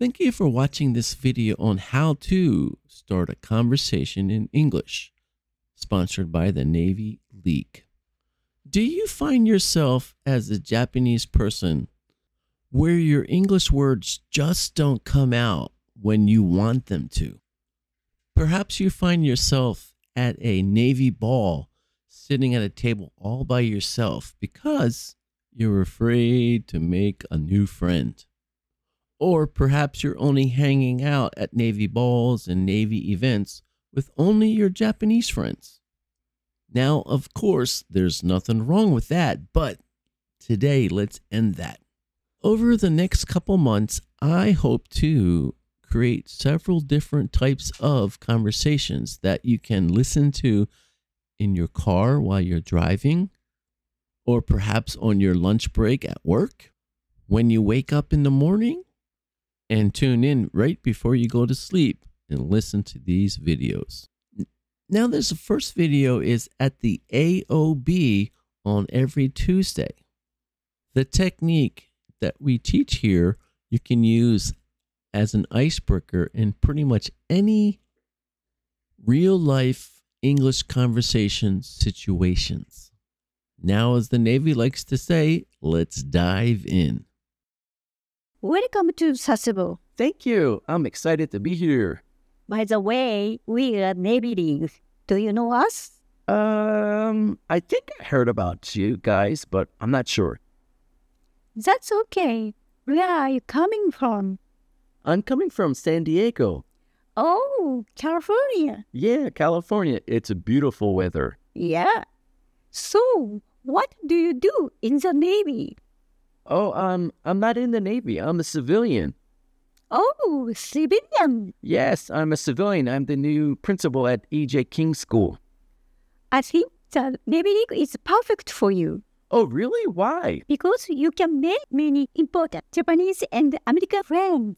Thank you for watching this video on how to start a conversation in English, sponsored by the Navy League. Do you find yourself as a Japanese person where your English words just don't come out when you want them to? Perhaps you find yourself at a Navy ball sitting at a table all by yourself because you're afraid to make a new friend. Or perhaps you're only hanging out at Navy balls and Navy events with only your Japanese friends. Now, of course, there's nothing wrong with that, but today let's end that. Over the next couple months, I hope to create several different types of conversations that you can listen to in your car while you're driving, or perhaps on your lunch break at work, when you wake up in the morning, and tune in right before you go to sleep and listen to these videos. Now, this first video is at the AOB on every Tuesday. The technique that we teach here, you can use as an icebreaker in pretty much any real life English conversation situations. Now, as the Navy likes to say, let's dive in. Welcome to Sasebo. Thank you. I'm excited to be here. By the way, we are Navy League. Do you know us? Um, I think I heard about you guys, but I'm not sure. That's okay. Where are you coming from? I'm coming from San Diego. Oh, California. Yeah, California. It's a beautiful weather. Yeah. So, what do you do in the Navy? Oh, um, I'm not in the Navy. I'm a civilian. Oh, civilian. Yes, I'm a civilian. I'm the new principal at E.J. King School. I think the Navy League is perfect for you Oh, really? Why? because you can make many important Japanese and American friends.